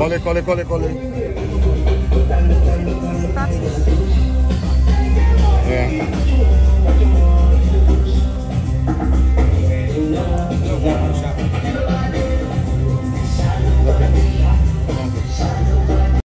Cole, Cole, Cole, Cole.